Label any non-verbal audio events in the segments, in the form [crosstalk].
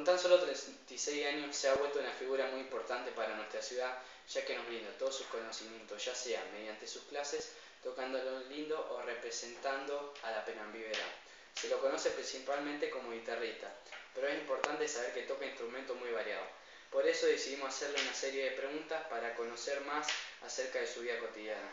Con tan solo 36 años se ha vuelto una figura muy importante para nuestra ciudad, ya que nos brinda todos sus conocimientos, ya sea mediante sus clases, tocando lo lindo o representando a la penambivera. Se lo conoce principalmente como guitarrista, pero es importante saber que toca instrumentos muy variados. Por eso decidimos hacerle una serie de preguntas para conocer más acerca de su vida cotidiana.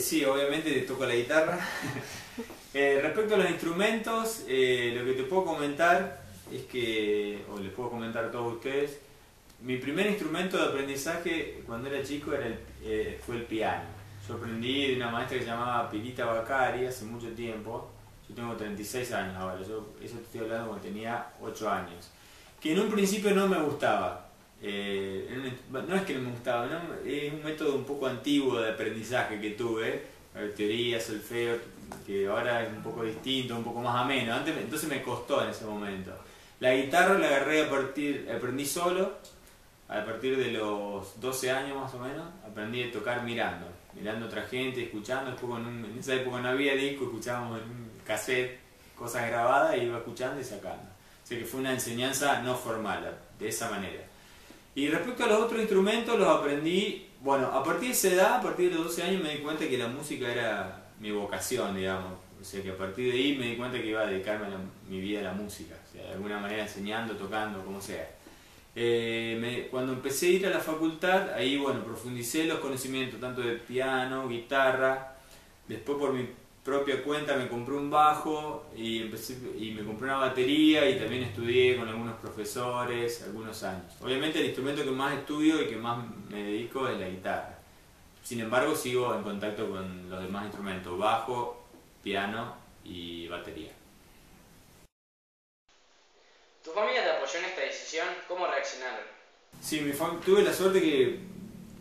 Eh, sí, obviamente toco la guitarra. [laughs] Eh, respecto a los instrumentos, eh, lo que te puedo comentar es que, o les puedo comentar a todos ustedes, mi primer instrumento de aprendizaje cuando era chico era el, fue el piano. Yo aprendí de una maestra que se llamaba Pilita Bacari hace mucho tiempo. Yo tengo 36 años ahora, yo, eso te estoy hablando cuando tenía 8 años. Que en un principio no me gustaba. No es que no me gustaba, es un método un poco antiguo de aprendizaje que tuve teorías, el feo, que ahora es un poco distinto, un poco más ameno. Antes, entonces me costó en ese momento. La guitarra la agarré a partir, aprendí solo, a partir de los 12 años más o menos, aprendí a tocar mirando, mirando a otra gente, escuchando, después en, esa época no había disco, escuchábamos en un cassette cosas grabadas y iba escuchando y sacando. Así que fue una enseñanza no formal, de esa manera. Y respecto a los otros instrumentos, los aprendí bueno, a partir de esa edad, a partir de los 12 años me di cuenta que la música era mi vocación, digamos. O sea, que a partir de ahí me di cuenta que iba a dedicarme a mi vida a la música. O sea, de alguna manera enseñando, tocando, como sea. Eh, cuando empecé a ir a la facultad, ahí, bueno, profundicé los conocimientos tanto de piano, guitarra. Después por mi propia cuenta me compré un bajo y, empecé, y me compré una batería y también estudié con algunos profesores algunos años. Obviamente el instrumento que más estudio y que más me dedico es la guitarra. Sin embargo sigo en contacto con los demás instrumentos, bajo, piano y batería. ¿Tu familia te apoyó en esta decisión? ¿Cómo reaccionaron? Sí, mi tuve la suerte que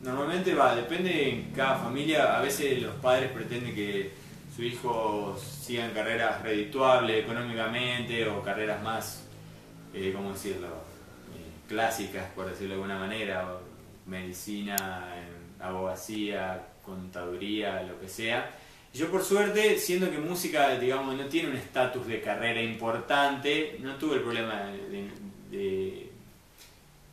normalmente va, depende en cada familia, a veces los padres pretenden que sus hijos sigan carreras redituables económicamente o carreras más, eh, ¿cómo decirlo?, eh, clásicas, por decirlo de alguna manera, medicina, abogacía, contaduría, lo que sea. Yo por suerte, siendo que música, digamos, no tiene un estatus de carrera importante, no tuve el problema de,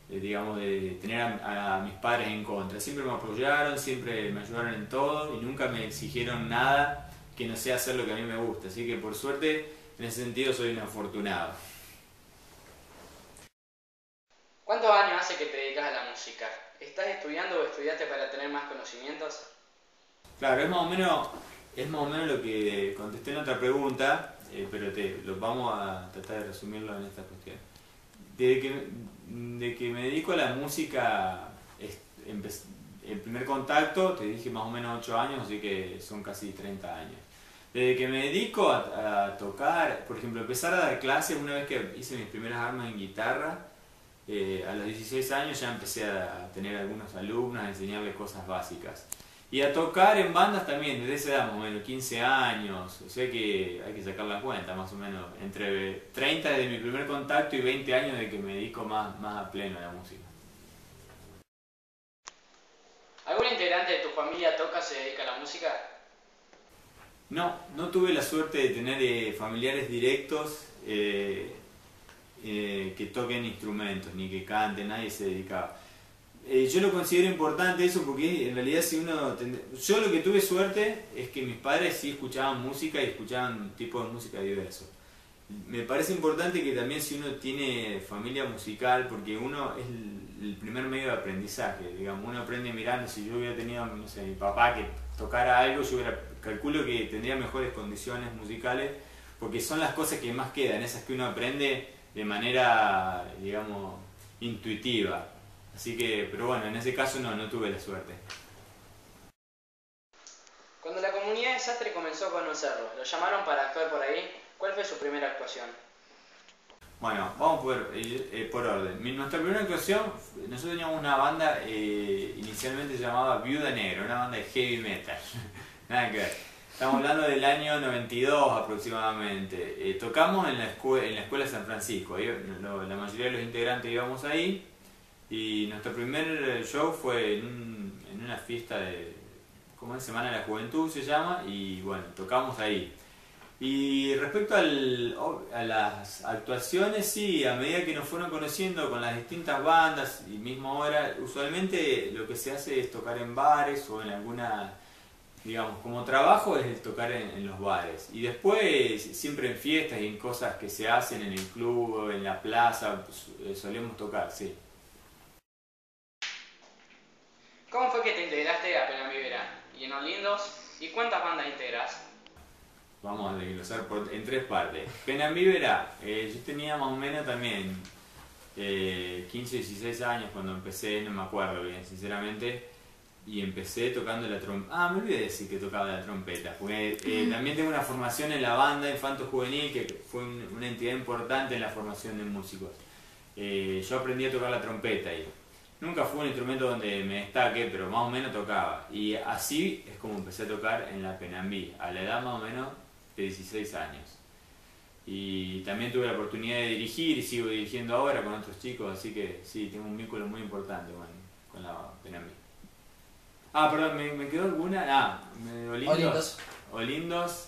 digamos, de tener a, mis padres en contra. Siempre me apoyaron, siempre me ayudaron en todo y nunca me exigieron nada que no sé hacer lo que a mí me gusta. Así que por suerte, en ese sentido, soy un afortunado. ¿Cuántos años hace que te dedicas a la música? ¿Estás estudiando o estudiaste para tener más conocimientos? Claro, es más o menos, es más o menos lo que contesté en otra pregunta, eh, pero te, lo vamos a tratar de resumirlo en esta cuestión. Desde que, de que me dedico a la música, el primer contacto, te dije más o menos 8 años, así que son casi 30 años. Desde que me dedico a, tocar, por ejemplo, empezar a dar clases, una vez que hice mis primeras armas en guitarra, eh, a los 16 años ya empecé a tener algunos alumnos, a enseñarles cosas básicas. Y a tocar en bandas también, desde esa edad, más o menos 15 años, o sea que hay que sacar la cuenta, más o menos, entre 30 desde mi primer contacto y 20 años de que me dedico más, más a pleno a la música. ¿Algún integrante de tu familia toca, se dedica a la música? No, no tuve la suerte de tener eh, familiares directos eh, eh, que toquen instrumentos, ni que canten, nadie se dedicaba. yo lo considero importante eso porque en realidad si uno... Yo lo que tuve suerte es que mis padres sí escuchaban música y escuchaban tipos de música diversos. Me parece importante que también si uno tiene familia musical, porque uno es el primer medio de aprendizaje, digamos, uno aprende mirando, si yo hubiera tenido, no sé, mi papá que tocara algo, yo hubiera, calculo que tendría mejores condiciones musicales, porque son las cosas que más quedan, esas que uno aprende de manera, digamos, intuitiva. Así que, pero bueno, en ese caso no, no tuve la suerte. Cuando la comunidad de Sastre comenzó a conocerlo, ¿lo llamaron para actuar por ahí? ¿Cuál fue su primera actuación? Bueno, vamos por, eh, eh, por orden. nuestra primera actuación, nosotros teníamos una banda eh, inicialmente llamada Viuda Negra, una banda de heavy metal. [laughs] Nada que ver. Estamos hablando del año 92 aproximadamente. Eh, tocamos en la, en la Escuela San Francisco. la mayoría de los integrantes íbamos ahí. Y nuestro primer show fue en, en una fiesta de, ¿cómo es? Semana de la Juventud se llama. Y bueno, tocamos ahí. Y respecto al, a las actuaciones, sí, a medida que nos fueron conociendo con las distintas bandas y mismo ahora, usualmente lo que se hace es tocar en bares o en alguna, digamos, como trabajo es tocar en, los bares. Y después, siempre en fiestas y en cosas que se hacen en el club en la plaza, pues, eh, solemos tocar, sí. ¿Cómo fue que te integraste a Pena Vivera? ¿Y en Olindos? ¿Y cuántas bandas integras? Vamos a desglosar en tres partes. Penambívera, eh, yo tenía más o menos también eh, 15, 16 años cuando empecé, no me acuerdo bien, sinceramente, y empecé tocando la trompeta. Ah, me olvidé decir que tocaba la trompeta, porque eh, también tengo una formación en la banda Infanto Juvenil, que fue una entidad importante en la formación de músicos. Eh, yo aprendí a tocar la trompeta y nunca fue un instrumento donde me destaque, pero más o menos tocaba. Y así es como empecé a tocar en la Penambí, a la edad más o menos de 16 años. Y también tuve la oportunidad de dirigir y sigo dirigiendo ahora con otros chicos, así que sí, tengo un vínculo muy importante con, la Penambi. Ah, perdón, ¿me, quedó alguna? Ah, Olindos. Olindos.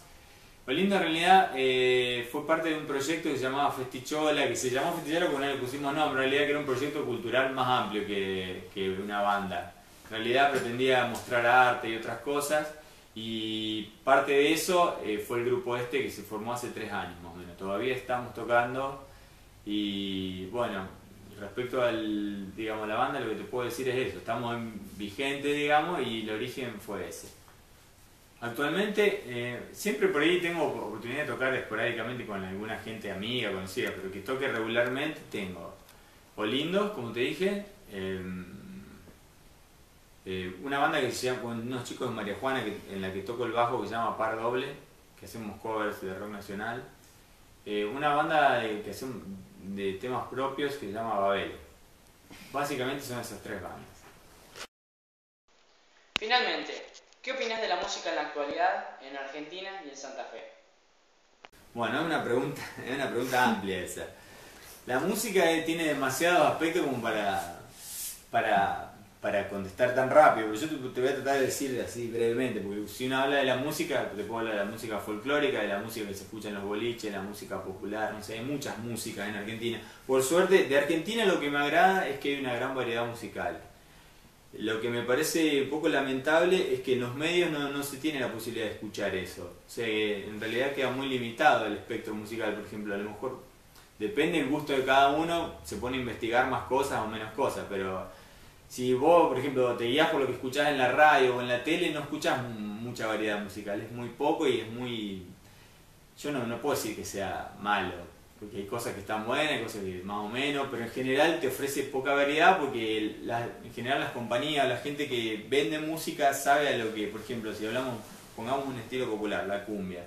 Olindos en realidad eh, fue parte de un proyecto que se llamaba Festichola, que se llamó Festichola porque no le pusimos nombre, en realidad que era un proyecto cultural más amplio que, que una banda. En realidad pretendía mostrar arte y otras cosas y parte de eso eh, fue el grupo este que se formó hace tres años más o menos. Todavía estamos tocando y bueno, respecto al, digamos, a la banda lo que te puedo decir es eso. Estamos en vigente, digamos, y el origen fue ese. Actualmente, eh, siempre por ahí tengo oportunidad de tocar esporádicamente con alguna gente amiga, conocida, pero que toque regularmente tengo Olindos, como te dije, em, eh, una banda que se llama, con unos chicos de María Juana en la que toco el bajo que se llama Par Doble, que hacemos covers de rock nacional. Eh, una banda de, que hacemos de temas propios que se llama Babel. Básicamente son esas tres bandas. Finalmente, ¿qué opinas de la música en la actualidad en Argentina y en Santa Fe? Bueno, es una pregunta, [laughs] es una pregunta amplia esa. La música tiene demasiados aspectos como para, para para contestar tan rápido, pero yo te, voy a tratar de decir así brevemente, porque si uno habla de la música, te puedo hablar de la música folclórica, de la música que se escucha en los boliches, la música popular, no sé, hay muchas músicas en Argentina. Por suerte, de Argentina lo que me agrada es que hay una gran variedad musical. Lo que me parece un poco lamentable es que en los medios no, no se tiene la posibilidad de escuchar eso. O sea, en realidad queda muy limitado el espectro musical, por ejemplo, a lo mejor depende del gusto de cada uno, se pone a investigar más cosas o menos cosas, pero si vos, por ejemplo, te guías por lo que escuchás en la radio o en la tele, no escuchás mucha variedad musical, es muy poco y es muy... Yo no, no puedo decir que sea malo, porque hay cosas que están buenas, hay cosas que más o menos, pero en general te ofrece poca variedad porque en general las compañías, la gente que vende música sabe a lo que, por ejemplo, si hablamos, pongamos un estilo popular, la cumbia.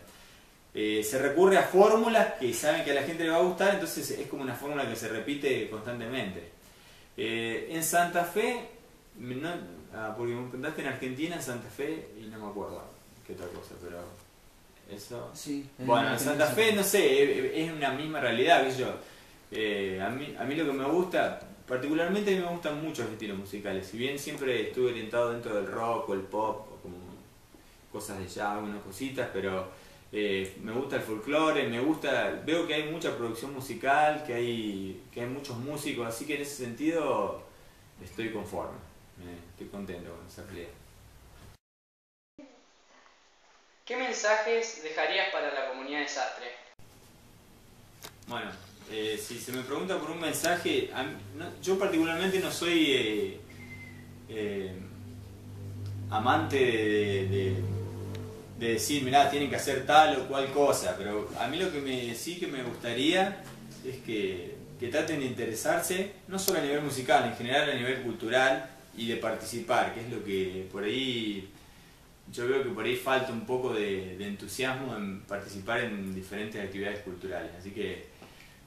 Eh, se recurre a fórmulas que saben que a la gente le va a gustar, entonces es como una fórmula que se repite constantemente. Eh, en Santa Fe, ah, porque me preguntaste en Argentina, en Santa Fe, y no me acuerdo qué otra cosa, pero eso. Sí, bueno, en Santa Fe, no sé, es una misma realidad, que yo. Eh, a, mí, a mí lo que me gusta, particularmente a mí me gustan muchos estilos musicales. Si bien siempre estuve orientado dentro del rock o el pop, o como cosas de jazz, algunas cositas, pero eh, me gusta el folclore, me gusta, veo que hay mucha producción musical, que hay, que hay muchos músicos, así que en ese sentido estoy conforme, estoy contento con esa pelea. ¿Qué mensajes dejarías para la comunidad de Sastre? Bueno, eh, si se me pregunta por un mensaje, yo particularmente no soy eh, amante de de decir, mirá, tienen que hacer tal o cual cosa, pero a mí lo que me, sí que me gustaría es que, que traten de interesarse, no solo a nivel musical, en general a nivel cultural y de participar, que es lo que por ahí, yo veo que por ahí falta un poco de, de entusiasmo en participar en diferentes actividades culturales. Así que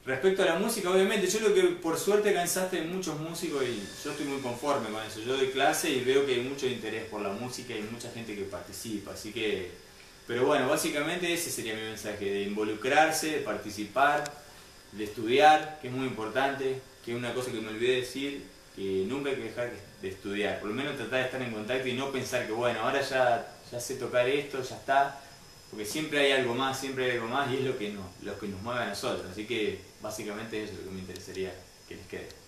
Respecto a la música, obviamente, yo creo que por suerte cansaste de muchos músicos y yo estoy muy conforme con eso. Yo doy clase y veo que hay mucho interés por la música y mucha gente que participa, así que Pero bueno, básicamente ese sería mi mensaje, de involucrarse, de participar, de estudiar, que es muy importante, que es una cosa que me olvidé decir, que nunca hay que dejar de estudiar, por lo menos tratar de estar en contacto y no pensar que bueno, ahora ya, ya sé tocar esto, ya está, porque siempre hay algo más, siempre hay algo más y es lo que nos, lo que nos mueve a nosotros, así que básicamente eso es lo que me interesaría que les quede.